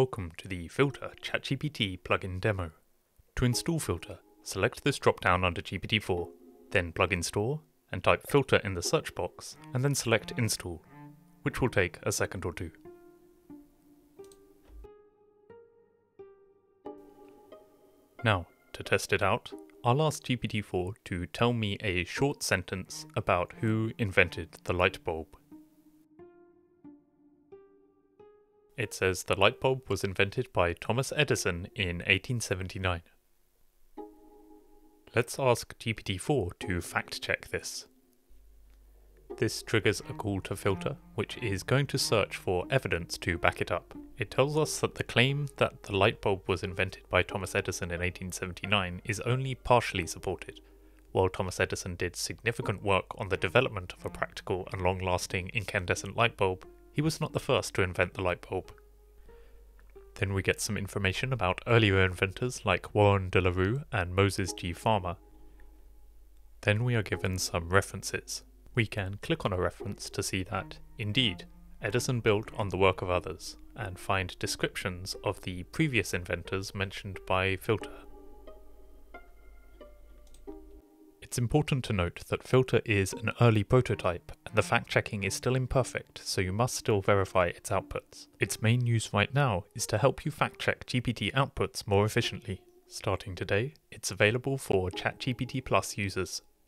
Welcome to the Filtir ChatGPT plugin demo. To install Filtir, select this drop-down under GPT-4, then plug Store, and type Filtir in the search box, and then select Install, which will take a second or two. Now, to test it out, I'll ask GPT-4 to tell me a short sentence about who invented the light bulb. It says the light bulb was invented by Thomas Edison in 1879. Let's ask GPT-4 to fact check this. This triggers a call to Filtir, which is going to search for evidence to back it up. It tells us that the claim that the light bulb was invented by Thomas Edison in 1879 is only partially supported. While Thomas Edison did significant work on the development of a practical and long lasting incandescent light bulb, he was not the first to invent the light bulb. Then we get some information about earlier inventors like Warren de la Rue and Moses G. Farmer. Then we are given some references. We can click on a reference to see that, indeed, Edison built on the work of others, and find descriptions of the previous inventors mentioned by Filtir. It's important to note that Filtir is an early prototype and the fact checking is still imperfect, so you must still verify its outputs. Its main use right now is to help you fact check GPT outputs more efficiently. Starting today, it's available for ChatGPT Plus users.